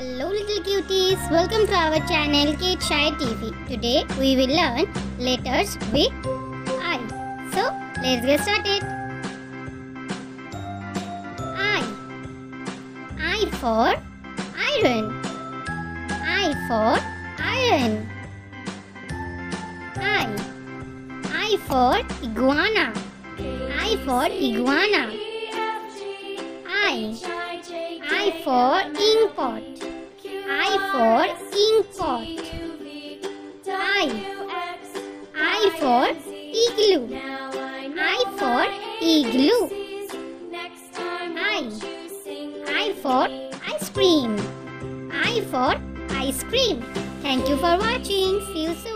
Hello little cuties, welcome to our channel Kidz Sai TV. Today we will learn letters with I. So let's get started. I. I for iron. I for iron. I. I for iguana. I for iguana. I. I for ink pot. I for ink pot. I. I for igloo. I for igloo. I. I for ice cream. I for ice cream. Thank you for watching. See you soon.